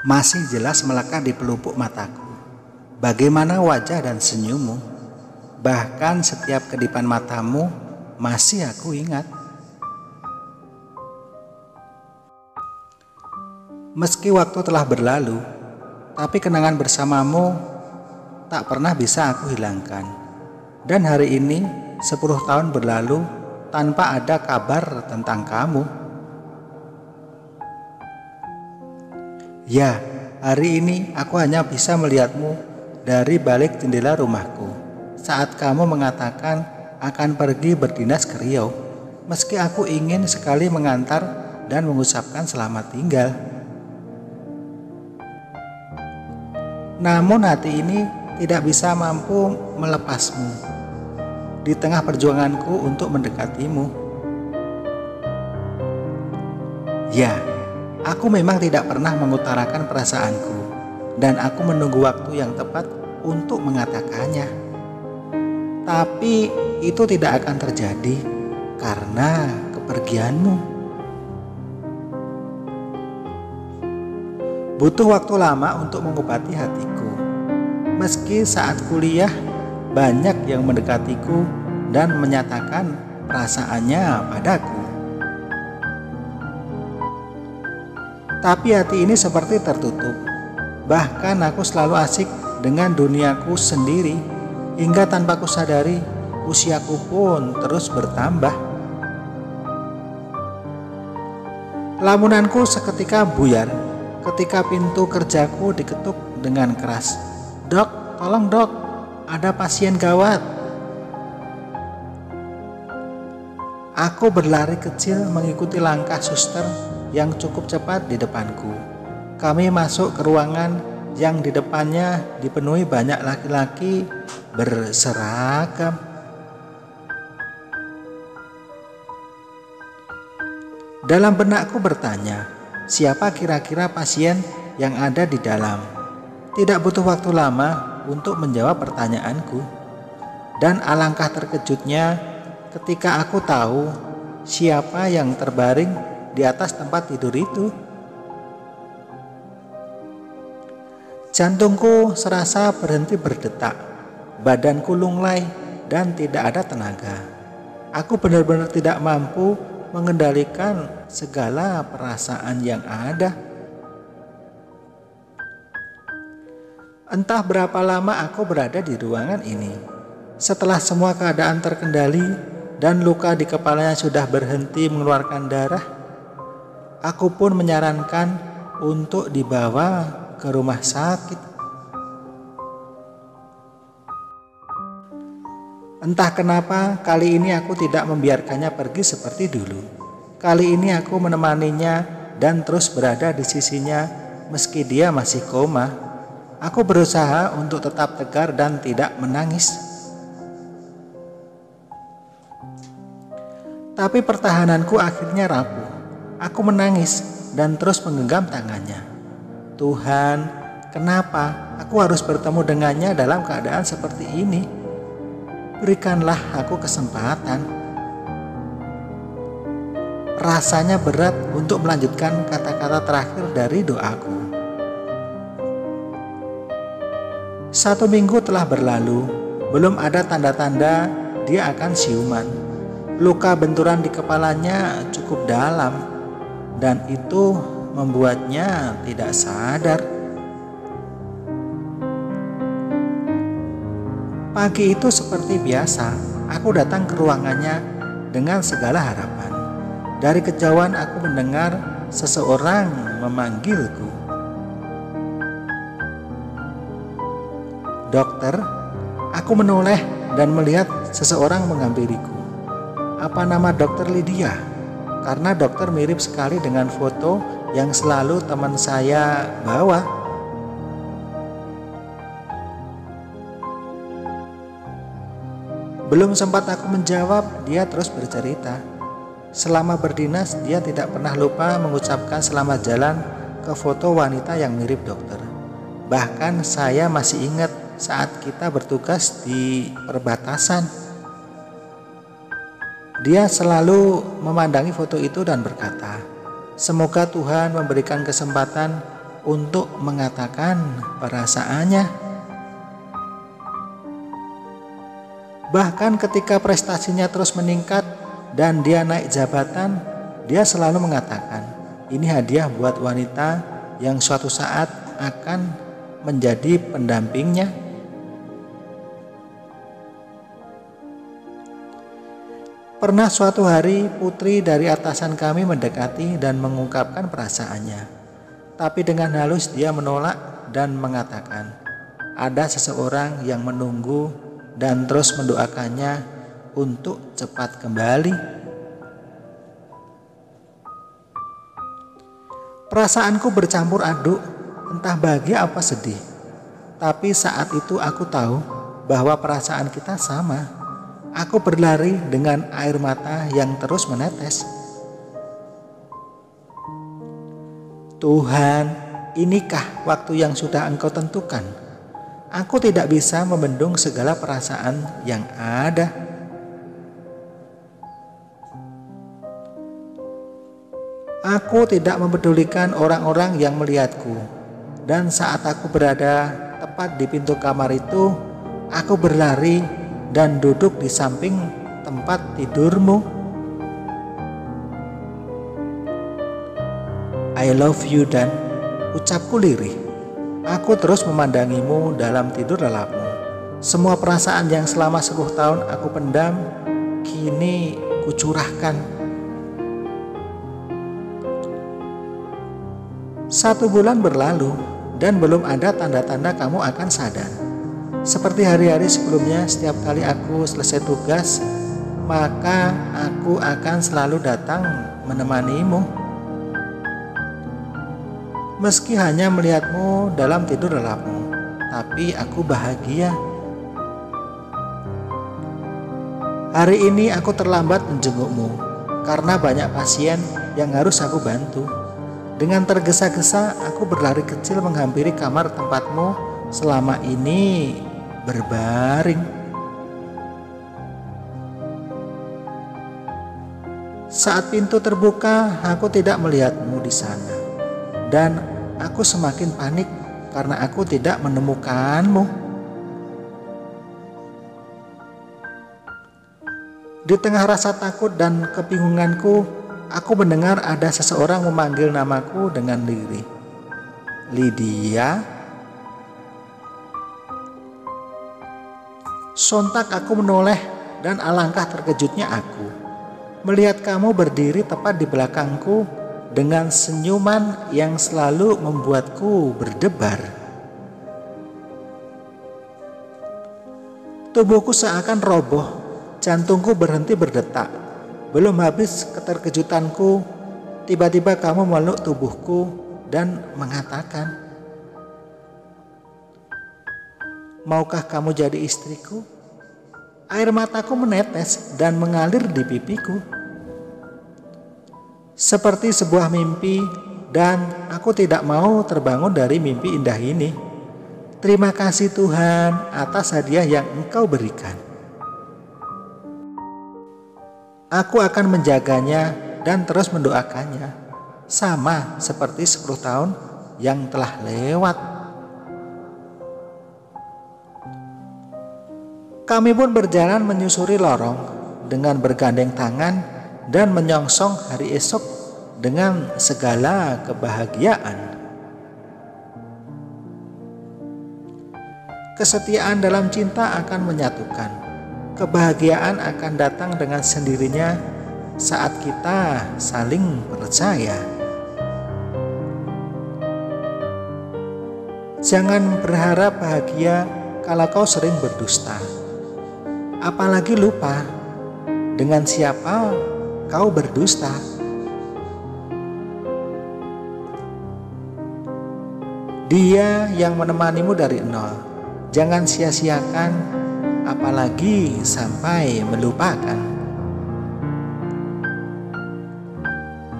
masih jelas melekat di pelupuk mataku. Bagaimana wajah dan senyummu, bahkan setiap kedipan matamu masih aku ingat. Meski waktu telah berlalu, tapi kenangan bersamamu tak pernah bisa aku hilangkan. Dan hari ini, 10 tahun berlalu tanpa ada kabar tentang kamu. Ya, hari ini aku hanya bisa melihatmu dari balik jendela rumahku saat kamu mengatakan akan pergi berdinas ke Riau. Meski aku ingin sekali mengantar dan mengucapkan selamat tinggal. Namun hati ini tidak bisa mampu melepasmu di tengah perjuanganku untuk mendekatimu. Ya, Aku memang tidak pernah mengutarakan perasaanku, dan aku menunggu waktu yang tepat untuk mengatakannya. Tapi itu tidak akan terjadi karena kepergianmu. Butuh waktu lama untuk mengobati hatiku. Meski saat kuliah banyak yang mendekatiku dan menyatakan perasaannya padaku. Tapi hati ini seperti tertutup. Bahkan aku selalu asik dengan duniaku sendiri hingga tanpa kusadari usiaku pun terus bertambah. Lamunanku seketika buyar ketika pintu kerjaku diketuk dengan keras. Dok, tolong dok, ada pasien gawat. Aku berlari kecil mengikuti langkah suster yang cukup cepat di depanku. Kami masuk ke ruangan yang di depannya dipenuhi banyak laki-laki berseragam. Dalam benakku bertanya, siapa kira-kira pasien yang ada di dalam? Tidak butuh waktu lama untuk menjawab pertanyaanku. Dan alangkah terkejutnya ketika aku tahu siapa yang terbaring di atas tempat tidur itu. Jantungku serasa berhenti berdetak, badanku lunglai dan tidak ada tenaga. Aku benar-benar tidak mampu mengendalikan segala perasaan yang ada. Entah berapa lama aku berada di ruangan ini. Setelah semua keadaan terkendali dan luka di kepalanya sudah berhenti mengeluarkan darah, Aku pun menyarankan untuk dibawa ke rumah sakit. Entah kenapa kali ini aku tidak membiarkannya pergi seperti dulu. Kali ini aku menemaninya dan terus berada di sisinya meski dia masih koma. Aku berusaha untuk tetap tegar dan tidak menangis. Tapi pertahananku akhirnya rapuh. Aku menangis dan terus menggenggam tangannya. Tuhan, kenapa aku harus bertemu dengannya dalam keadaan seperti ini? Berikanlah aku kesempatan. Rasanya berat untuk melanjutkan kata-kata terakhir dari doaku. Satu minggu telah berlalu, belum ada tanda-tanda dia akan siuman. Luka benturan di kepalanya cukup dalam dan itu membuatnya tidak sadar. Pagi itu seperti biasa, aku datang ke ruangannya dengan segala harapan. Dari kejauhan aku mendengar seseorang memanggilku. Dokter, aku menoleh dan melihat seseorang menghampiriku. Apa nama dokter Lydia? Karena dokter mirip sekali dengan foto yang selalu teman saya bawa. Belum sempat aku menjawab, dia terus bercerita. Selama berdinas, dia tidak pernah lupa mengucapkan selamat jalan ke foto wanita yang mirip dokter. Bahkan saya masih ingat saat kita bertugas di perbatasan dia selalu memandangi foto itu dan berkata, "Semoga Tuhan memberikan kesempatan untuk mengatakan perasaannya. Bahkan ketika prestasinya terus meningkat dan dia naik jabatan, dia selalu mengatakan, "Ini hadiah buat wanita yang suatu saat akan menjadi pendampingnya." Pernah suatu hari putri dari atasan kami mendekati dan mengungkapkan perasaannya. Tapi dengan halus dia menolak dan mengatakan, ada seseorang yang menunggu dan terus mendoakannya untuk cepat kembali. Perasaanku bercampur aduk, entah bahagia apa sedih. Tapi saat itu aku tahu bahwa perasaan kita sama. Aku berlari dengan air mata yang terus menetes. Tuhan, inikah waktu yang sudah Engkau tentukan? Aku tidak bisa membendung segala perasaan yang ada. Aku tidak mempedulikan orang-orang yang melihatku, dan saat aku berada tepat di pintu kamar itu, aku berlari dan duduk di samping tempat tidurmu. I love you dan ucapku lirih. Aku terus memandangimu dalam tidur lelapmu. Semua perasaan yang selama sepuluh tahun aku pendam, kini kucurahkan. Satu bulan berlalu dan belum ada tanda-tanda kamu akan sadar. Seperti hari-hari sebelumnya, setiap kali aku selesai tugas, maka aku akan selalu datang menemanimu. Meski hanya melihatmu dalam tidur lelapmu, tapi aku bahagia. Hari ini aku terlambat menjengukmu karena banyak pasien yang harus aku bantu. Dengan tergesa-gesa, aku berlari kecil menghampiri kamar tempatmu selama ini berbaring. Saat pintu terbuka, aku tidak melihatmu di sana, dan aku semakin panik karena aku tidak menemukanmu. Di tengah rasa takut dan kebingunganku, aku mendengar ada seseorang memanggil namaku dengan lirih. Lydia. Sontak aku menoleh dan alangkah terkejutnya aku melihat kamu berdiri tepat di belakangku dengan senyuman yang selalu membuatku berdebar. Tubuhku seakan roboh, jantungku berhenti berdetak. Belum habis keterkejutanku, tiba-tiba kamu meluk tubuhku dan mengatakan, Maukah kamu jadi istriku? Air mataku menetes dan mengalir di pipiku. Seperti sebuah mimpi dan aku tidak mau terbangun dari mimpi indah ini. Terima kasih Tuhan atas hadiah yang Engkau berikan. Aku akan menjaganya dan terus mendoakannya, sama seperti 10 tahun yang telah lewat. Kami pun berjalan menyusuri lorong dengan bergandeng tangan dan menyongsong hari esok dengan segala kebahagiaan. Kesetiaan dalam cinta akan menyatukan. Kebahagiaan akan datang dengan sendirinya saat kita saling percaya. Jangan berharap bahagia kalau kau sering berdusta apalagi lupa dengan siapa kau berdusta. Dia yang menemanimu dari nol. Jangan sia-siakan, apalagi sampai melupakan.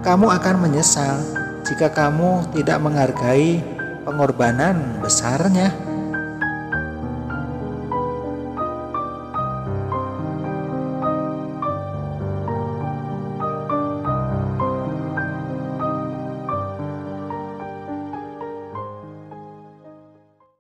Kamu akan menyesal jika kamu tidak menghargai pengorbanan besarnya.